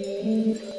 Música